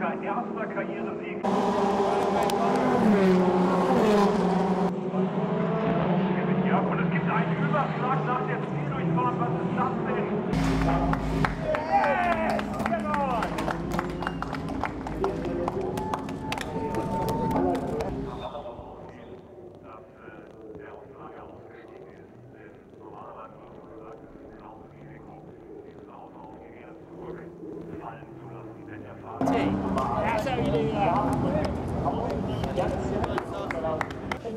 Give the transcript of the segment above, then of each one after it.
erster Karrieresieg. Ja, und es gibt einen Überschlag nach der Zieldurchfahrt. Was ist das denn? Yes! Take.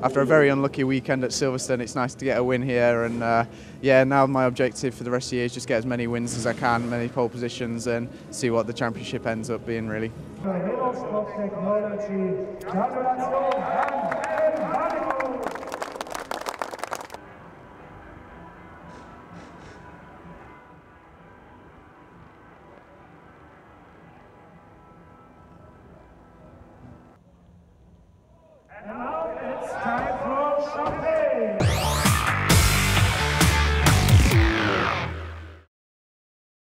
After a very unlucky weekend at Silverstone, it's nice to get a win here. And uh, yeah, now my objective for the rest of the year is just get as many wins as I can, many pole positions, and see what the championship ends up being really.